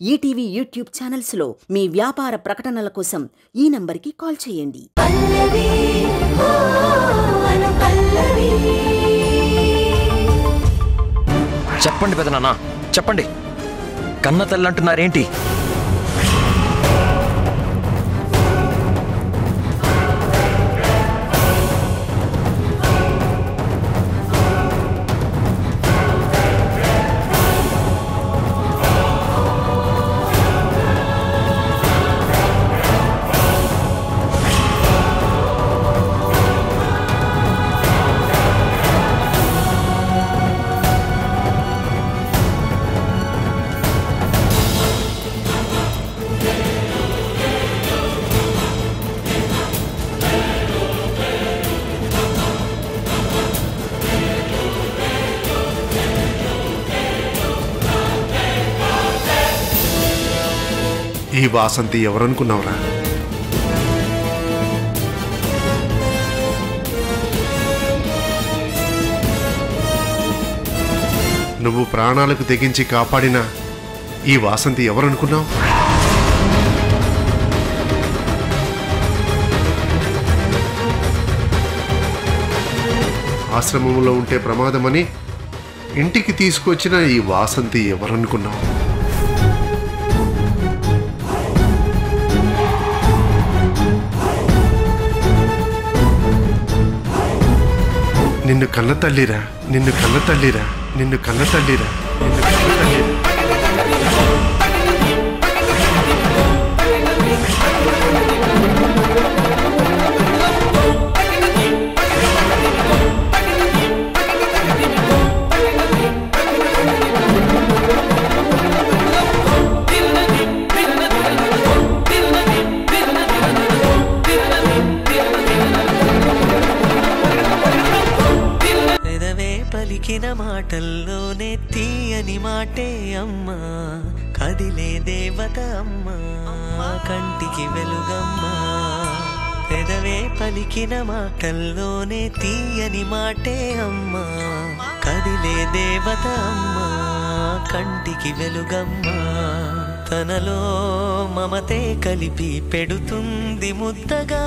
ETV YouTube ఛానల్స్లో మీ వ్యాపార ప్రకటనల కోసం ఈ నంబర్కి కాల్ చేయండి. చెప్పండి పెదనాన్న చెప్పండి. కన్న తల్లి ఈ వాసంతి ఎవరనుకున్నావురా? నువ్వు ప్రాణాలకు తెగించి కాపాడిన ఈ వాసంతి ఎవరనుకున్నావు? ఆశ్రమంలో ఉంటే ప్రమాదమని ఇంటికి తీసుకొచ్చిన ఈ వాసంతి ఎవరనుకున్నావు? నిన్ను కన్న తల్లిరా నిన్ను కన్న తల్లిరా నిన్ను కన్న తల్లిరా. పలికిన మాటల్లోనే తీయని మాటే అమ్మా. కదిలే దేవత అమ్మా. కంటికి వెలుగమ్మా. తనలో మమతే కలిపి పెడుతుంది ముద్దగా.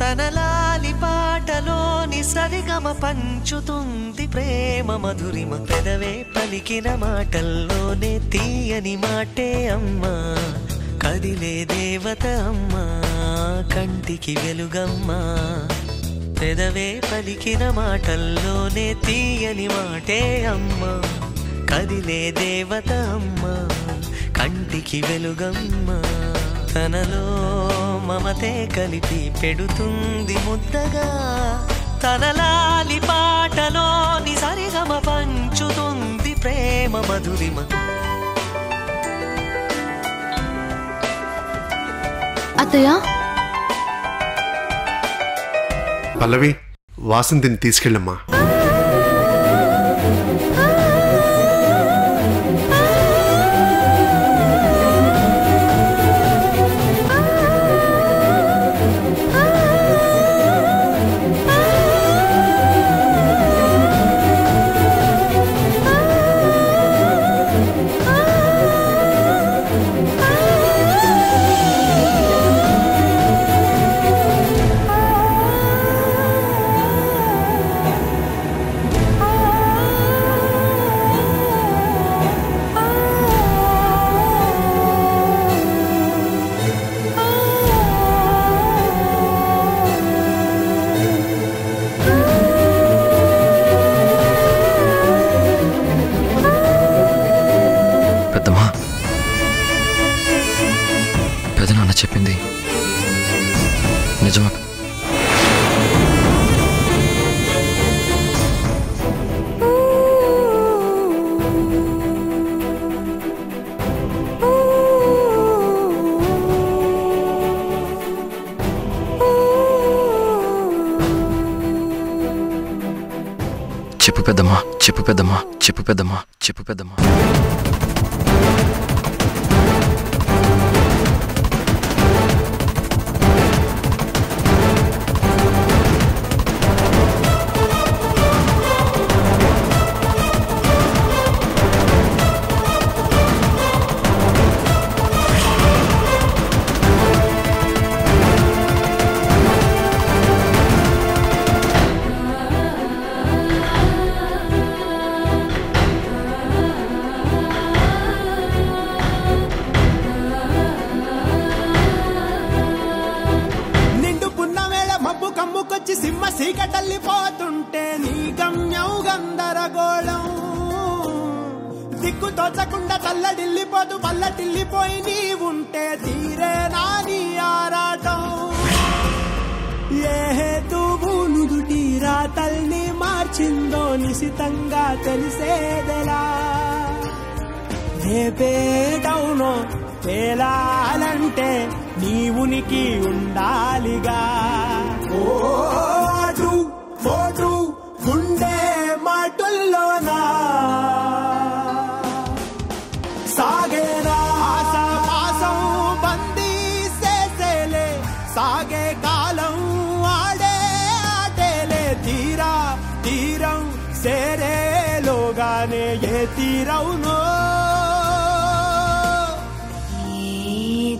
తనలాలి పాటలోని సరిగమ పంచుతుంది ప్రేమ మధురిమ పెదవే పలికిన మాటల్లోనే తీయని మాటే అమ్మా. కదిలే దేవత అమ్మ కంటికి వెలుగమ్మా. పెదవే పలికిన మాటల్లోనే తీయని మాటే అమ్మా. కదిలే దేవత అమ్మ కంటికి వెలుగమ్మా. తనలో మమతే కలిపి పెడుతుంది ముద్దగా. తనలాలి పాటలోని సరిగమ పంచుతుంది ప్రేమ మధురిమ. అత్తయ్య పల్లవి వాసంతిని తీసుకెళ్ళమ్మా. చెప్పు పెద్దమ్మా చెప్పు పెద్దమ్మా చెప్పు పెద్దమ్మా చెప్పు పెద్దమ్మా. వెళ్ళిపోతుంటే నీ గమ్యం గందరగోళం. దిక్కు తోచకుండా చల్లడిల్లిపోతూ పల్లటిల్లిపోయి నీ ఉంటే తీరే నా నీ ఆరాటం. ఏ హేతువు నుదుటి రాతల్ని మార్చిందో నిశితంగా తెలిసేదెలా? రేపేటవునో తేలాలంటే నీ ఉనికి ఉండాలిగా. ఓ తీరవునో. ఏ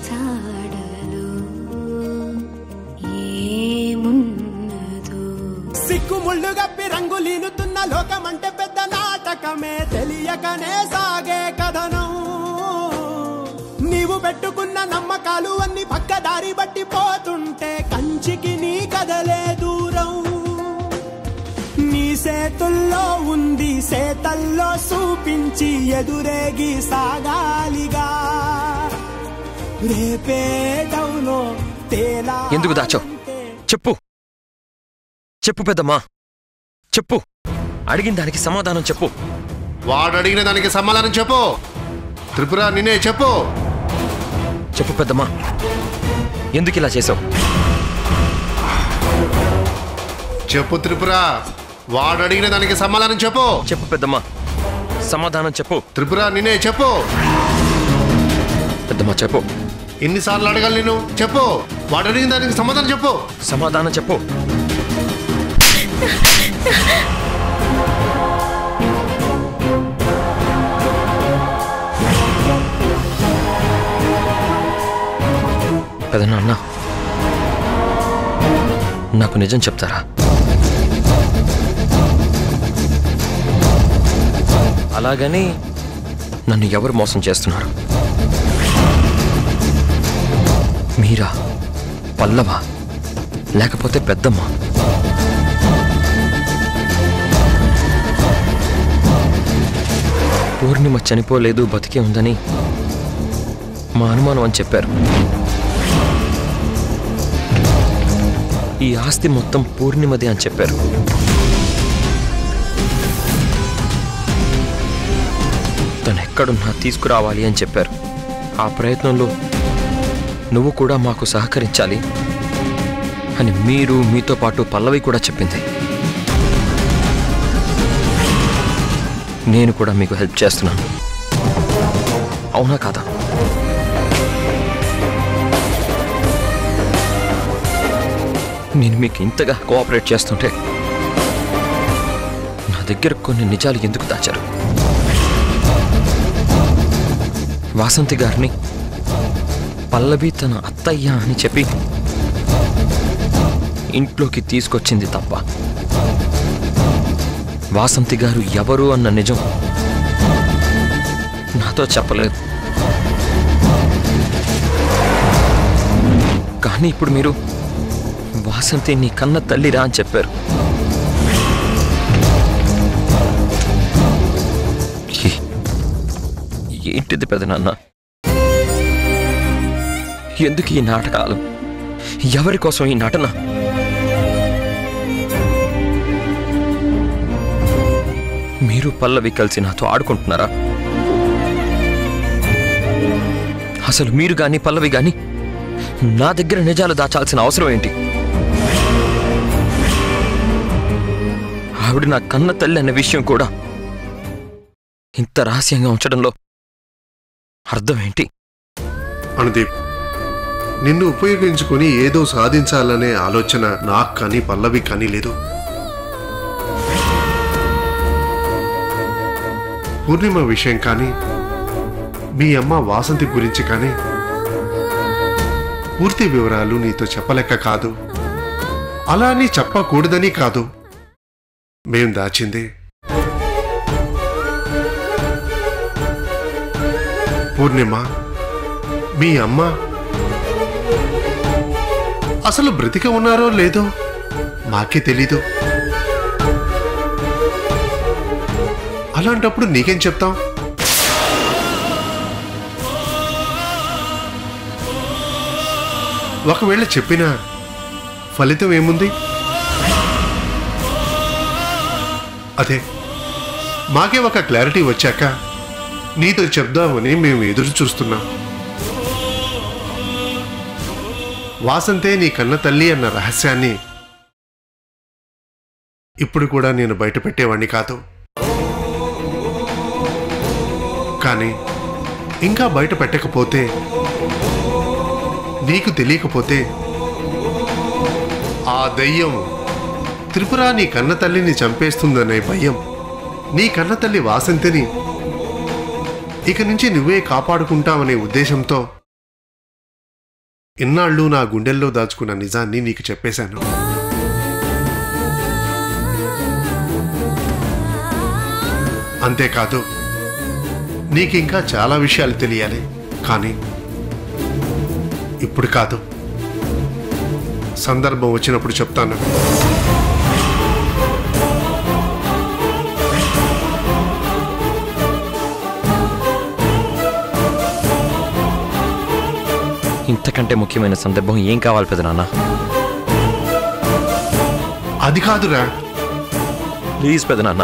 జాడలో ఏమున్నదో సిగ్గుముళ్ళు గప్పి రంగులీనుతున్న లోకమంటే పెద్ద నాటకమే తెలియకనే సాగే కథనం. నీవు పెట్టుకున్న నమ్మకాలు అన్ని పక్కదారి బట్టి పోతుంటే కంచికి నీ కదలే నీ సేతుల్లో ఉంది సేతల్లో చూపించి ఎదురేగి సాగాలిగా. తేలా ఎందుకు దాచావ్? చెప్పు. చెప్పు పెద్దమ్మా. చెప్పు. అడిగిన దానికి సమాధానం చెప్పు. వాడు అడిగిన దానికి సమాధానం చెప్పు. త్రిపుర నిన్నే చెప్పు. చెప్పు పెద్దమ్మా. ఎందుకు ఇలా చేసావు? చెప్పు త్రిపుర. వాడు అడిగిన దానికి సమాధానం చెప్పు. చెప్పు పెద్దమ్మా. సమాధానం చెప్పు. త్రిపుర నిన్నే చెప్పు. పెద్దమ్మా చెప్పు. ఎన్నిసార్లు అడగాలి నేను చెప్పు. వాడు అడిగిన దానికి సమాధానం చెప్పు. సమాధానం చెప్పు. పెదనాన్న నాకు నిజం చెప్తారా? అలాగని నన్ను ఎవరు మోసం చేస్తున్నారు? మీరా పల్లవ లేకపోతే పెద్దమ్మ? పూర్ణిమ చనిపోలేదు బతికే ఉందని మా అనుమానం అని చెప్పారు. ఈ ఆస్తి మొత్తం పూర్ణిమది అని చెప్పారు. ఎక్కడున్నా తీసుకురావాలి అని చెప్పారు. ఆ ప్రయత్నంలో నువ్వు కూడా మాకు సహకరించాలి అని మీరు మీతో పాటు పల్లవి కూడా చెప్పింది. నేను కూడా మీకు హెల్ప్ చేస్తున్నాను. అవునా కాదా? నేను మీకు ఇంతగా కోఆపరేట్ చేస్తుంటే నా దగ్గర కొన్ని నిజాలు ఎందుకు దాచారు? వాసంతి గారిని పల్లవి తన అత్తయ్య అని చెప్పి ఇంట్లోకి తీసుకొచ్చింది తప్ప వాసంతి గారు ఎవరు అన్న నిజం నాతో చెప్పలేదు. కానీ ఇప్పుడు మీరు వాసంతి నీ కన్న తల్లిరా అని చెప్పారు. ఏంటిది పెదనాన్న ఎందుకు ఈ నాటకాలు? ఎవరి కోసం ఈ నటన? మీరు పల్లవి కలిసి నాతో ఆడుకుంటున్నారా? అసలు మీరు గాని పల్లవి గాని నా దగ్గర నిజాలు దాచాల్సిన అవసరం ఏంటి? ఆవిడ నా కన్న తల్లి అన్న విషయం కూడా ఇంత రహస్యంగా ఉంచడంలో అర్థం ఏంటి అనుదీప్ నిన్ను ఉపయోగించుకొని ఏదో సాధించాలనే ఆలోచన నాకు కానీ పల్లవి కానీ లేదు. పూర్ణిమ విషయం కానీ మీ అమ్మ వాసంతి గురించి కానీ పూర్తి వివరాలు నీతో చెప్పలేక కాదు. అలా అని చెప్పకూడదని కాదు. మేం దాచింది పూర్ణిమ మీ అమ్మ. అసలు బ్రతిక ఉన్నారో లేదో మాకే తెలీదు. అలాంటప్పుడు నీకేం చెప్తాం? ఒకవేళ చెప్పిన ఫలితం ఏముంది? అదే మాకే ఒక క్లారిటీ వచ్చాక నీతో చెప్దామని మేము ఎదురు చూస్తున్నాం. వాసంతే నీ కన్న తల్లి అన్న రహస్యాన్ని ఇప్పుడు కూడా నేను బయట పెట్టేవాణ్ణి కాదు. కానీ ఇంకా బయట పెట్టకపోతే నీకు తెలియకపోతే ఆ దయ్యం త్రిపుర నీ కన్న తల్లిని చంపేస్తుందనే భయం నీ కన్న తల్లి వాసంతిని ఇక నుంచి నువ్వే కాపాడుకుంటావనే ఉద్దేశంతో ఇన్నాళ్ళు నా గుండెల్లో దాచుకున్న నిజాన్ని నీకు చెప్పేశాను. అంతేకాదు నీకింకా చాలా విషయాలు తెలియాలి కానీ ఇప్పుడు కాదు. సందర్భం వచ్చినప్పుడు చెప్తాను. ఇంతకంటే ముఖ్యమైన సందర్భం ఏం కావాలి పెద్ద నాన్న? అది కాదురా. ప్లీజ్ పెద్ద నాన్న.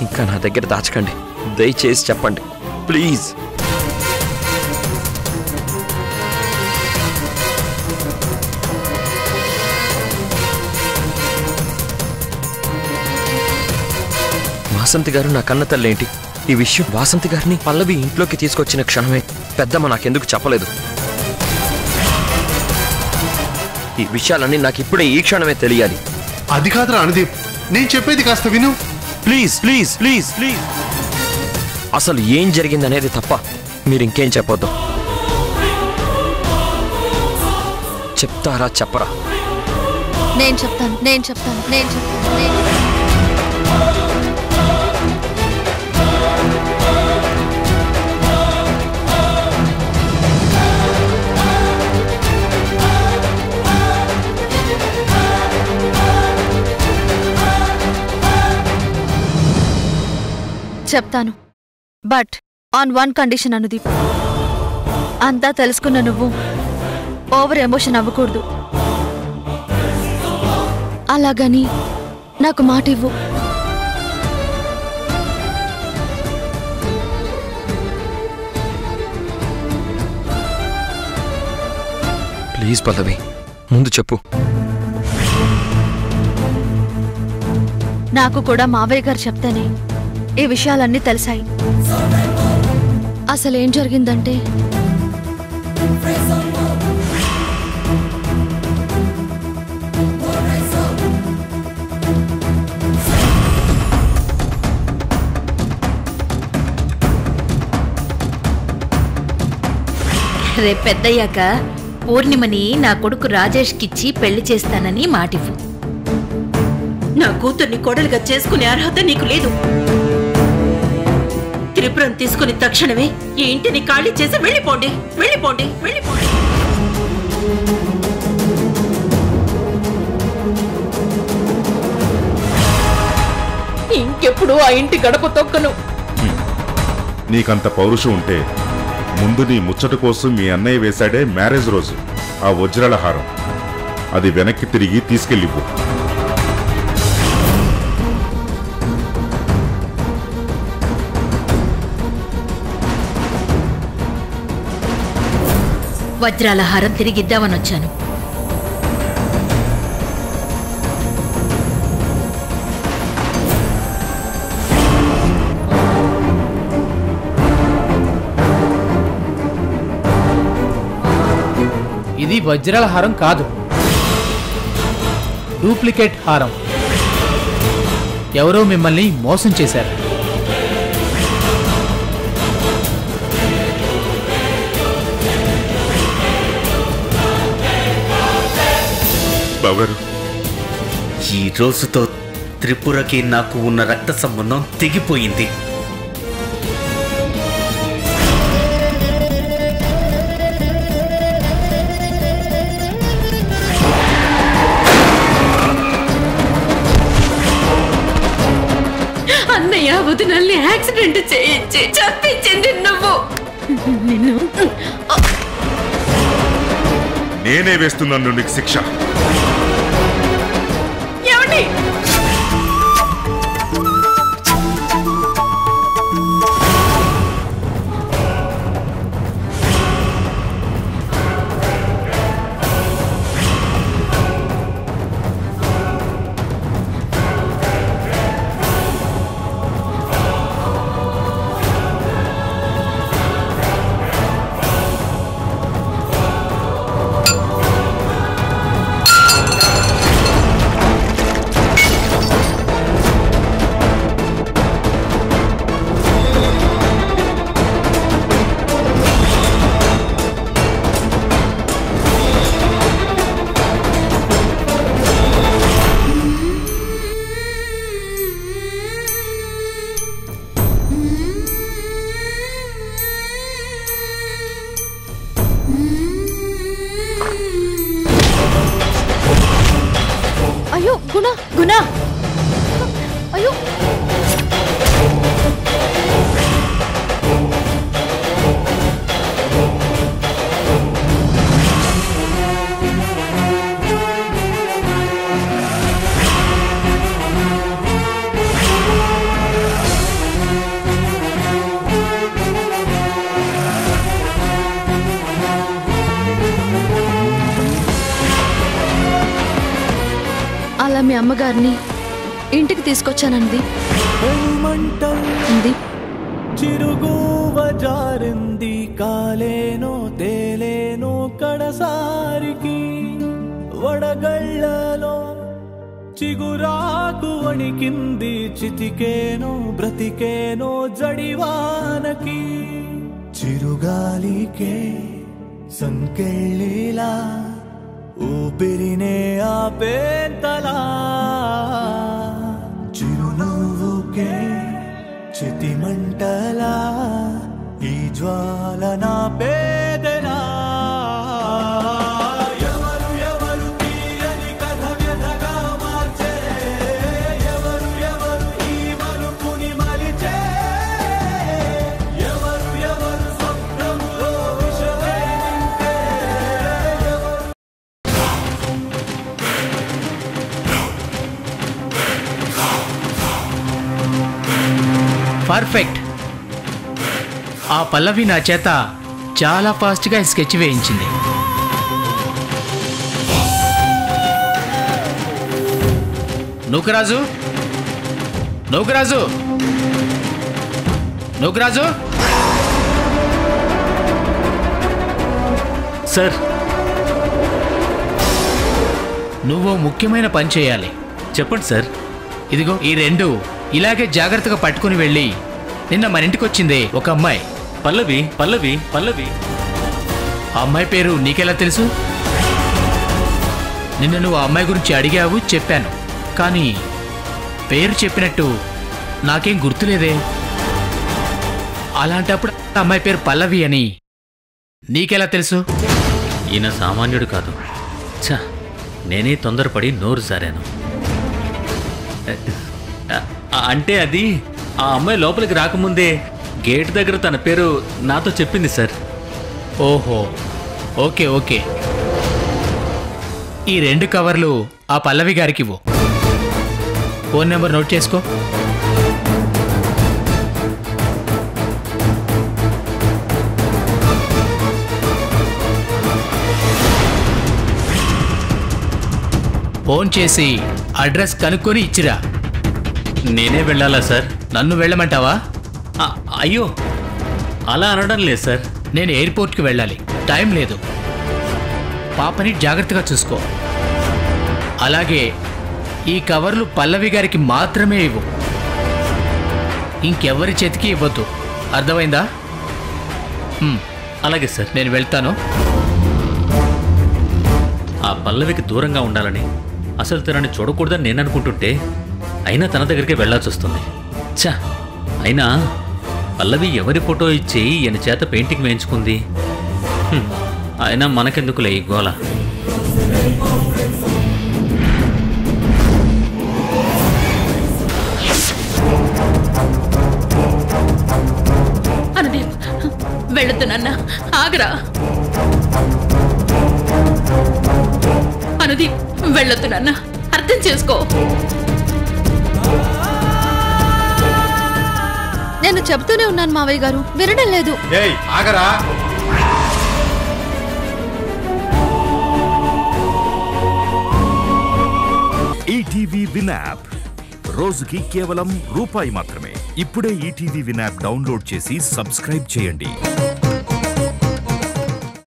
ఇంకా నా దగ్గర దాచకండి. దయచేసి చెప్పండి. ప్లీజ్. వాసంతి గారు నా కన్న తల్లి ఏంటి ఈ విషయం వాసంతి గారిని పల్లవి ఇంట్లోకి తీసుకొచ్చిన క్షణమే పెద్దమ్మ నాకెందుకు చెప్పలేదు. ఈ విషయాలన్నీ నాకు ఇప్పుడే ఈ క్షణమే తెలియాలి. అది కాదురా అనుదీప్ నేను చెప్పేది కాస్త విను. Please please please please. అసలు ఏం జరిగింది అనేది తప్ప మీరు ఇంకేం చెప్పొద్దు. చెప్తారా చెప్పరా? నేను చెప్తాను నేను చెప్తాను నేను చెప్తాను. చెప్తాను. But on one condition Anudeep. అంతా తెలుసుకున్న నువ్వు ఓవర్ ఎమోషన్ అవ్వకూడదు. అలాగని నాకు మాట ఇవ్వు. ప్లీజ్ పల్లవి ముందు చెప్పు. నాకు కూడా మావయ్య గారు చెప్తేనే ఈ విషయాలన్నీ తెలిసాయి. అసలు ఏం జరిగిందంటే? రేపు పెద్దయ్యాక పూర్ణిమని నా కొడుకు రాజేష్కిచ్చి పెళ్ళి చేస్తానని మాటివ్వు. నా కూతుర్ని కోడలుగా చేసుకునే అర్హత నీకు లేదు. త్రిపురం తీసుకుని తక్షణమే ఈ ఇంటిని ఖాళీ చేసి వెళ్ళిపోండి వెళ్ళిపోండి వెళ్ళిపోండి. ఇంకెప్పుడు ఆ ఇంటి గడప తొక్కను. నీకంత పౌరుషం ఉంటే ముందు నీ ముచ్చట కోసం మీ అన్నయ్య వేశాడే మ్యారేజ్ రోజు ఆ వజ్రాల హారం అది వెనక్కి తిరిగి తీసుకెళ్ళిపో వజ్రాల హారం తిరిగిద్దామని వచ్చాను. ఇది వజ్రాల హారం కాదు. డూప్లికేట్ హారం. ఎవరో మిమ్మల్ని మోసం చేశారు. బావగారు ఈ రోజుతో త్రిపురకి నాకు ఉన్న రక్త సంబంధం తెగిపోయింది. అన్నయ్య వదినల్ని యాక్సిడెంట్ చేయించి చంపించింది నువ్వు. నిన్ను? నేనే వేస్తున్నాను నీకు శిక్ష. అలా మీ అమ్మగారిని ఇంటికి తీసుకొచ్చానంది ఉంది. చిరుగువ కాలేనో తేలేనో కడసారికి వడగళ్ళలో చిగురాకు వణికింది చితికేనో బ్రతికేనో జడివానకి చిరుగాలికే సంకెళ్ళీలా ఊపిరినే ఆపేంతలా? చిరునవ్వుకే చితిమంటలా? ఈ జ్వాలనా పర్ఫెక్ట్. ఆ పల్లవి నా చేత చాలా ఫాస్ట్గా స్కెచ్ వేయించింది. నూకరాజు నూకరాజు నూకరాజు సార్. నువ్వు ముఖ్యమైన పని చేయాలి. చెప్పండి సార్. ఇదిగో ఈ రెండు. ఇలాగే జాగ్రత్తగా పట్టుకుని వెళ్ళి నిన్న మన ఇంటికి వచ్చిందే ఒక అమ్మాయి. పల్లవి పల్లవి పల్లవి. ఆ అమ్మాయి పేరు నీకెలా తెలుసు? నిన్న నువ్వు ఆ అమ్మాయి గురించి అడిగావు చెప్పాను. కానీ పేరు చెప్పినట్టు నాకేం గుర్తులేదే. అలాంటప్పుడు ఆ అమ్మాయి పేరు పల్లవి అని నీకెలా తెలుసు? ఈయన సామాన్యుడు కాదు. ఛ నేనే తొందరపడి నోరు జారాను. అ- అంటే అది ఆ అమ్మాయి లోపలికి రాకముందే గేట్ దగ్గర తన పేరు నాతో చెప్పింది సార్. ఓహో. Okay okay. ఈ రెండు కవర్లు ఆ పల్లవి గారికి ఇవ్వు. ఫోన్ నెంబర్ నోట్ చేసుకో. ఫోన్ చేసి అడ్రస్ కనుక్కొని ఇచ్చిరా. నేనే వెళ్ళాలా సార్? నన్ను వెళ్ళమంటావా? అయ్యో. అలా అనడం లేదు సార్. నేను ఎయిర్పోర్ట్కి వెళ్ళాలి. టైం లేదు. పాపని జాగ్రత్తగా చూసుకో. అలాగే ఈ కవర్లు పల్లవి గారికి మాత్రమే ఇవ్వు. ఇంకెవరి చేతికి ఇవ్వద్దు. అర్థమైందా? అలాగే సార్. నేను వెళ్తాను. ఆ పల్లవికి దూరంగా ఉండాలని అసలు తనని చూడకూడదని నేను అనుకుంటుంటే అయినా తన దగ్గరికి వెళ్ళాల్సి వస్తుంది ఛా అయినా పల్లవి ఎవరి ఫోటో ఇచ్చి ఈయన చేత పెయింటింగ్ వేయించుకుంది? అయినా మనకెందుకులే ఈ గోల? అనుదీప్ వెళ్ళొద్దు నాన్న. ఆగరా. అనుదీప్ వెళ్ళొద్దు నాన్న. అర్థం చేసుకో. నేను చెప్తూనే ఉన్నాను మావయ్య గారు. వినడం లేదు. ఏయ్ ఆగరా. ఈటీవీ విన్ యాప్ రోజుకి కేవలం రూపాయి మాత్రమే. ఇప్పుడే ఈటీవీ విన్ యాప్ డౌన్లోడ్ చేసి సబ్స్క్రైబ్ చేయండి.